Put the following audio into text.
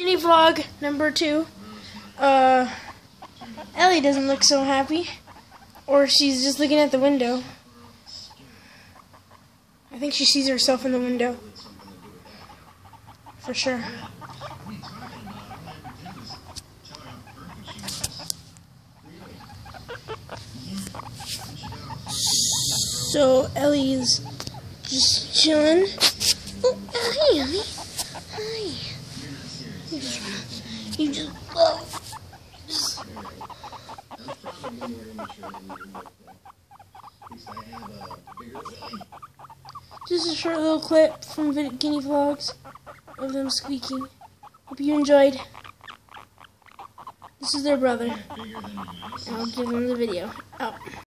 Mini vlog number two. Uh, Ellie doesn't look so happy, or she's just looking at the window. I think she sees herself in the window. For sure. So Ellie's just chilling. Oh, hi, Ellie. Hi. You just, you just a short little clip from Guinea Vlogs of them squeaking. Hope you enjoyed. This is their brother. I'll give them the video. Out.